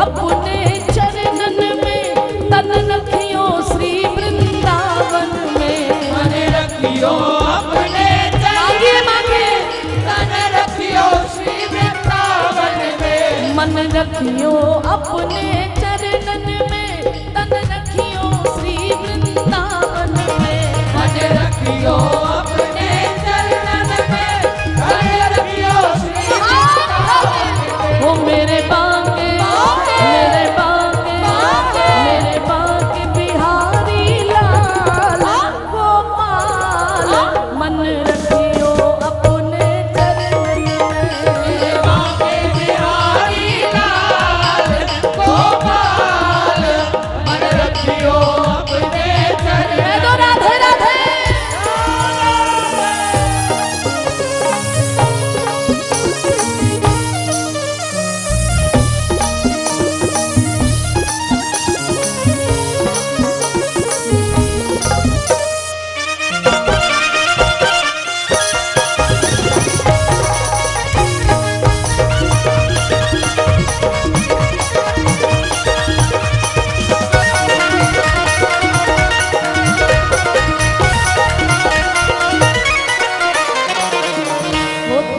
अपने में तन श्री में। मन रखियो अपने रखियो श्री वृंदावन में। मन रखियो अपने चरणन में तन रखियो श्री वृंदावन में। मन रखियो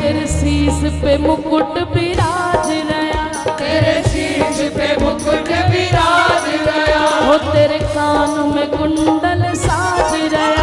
शीश पे मुकुट विराज रया। तेरे शीश पे मुकुट विराज रहा हो तेरे कान में कुंडल साज रया।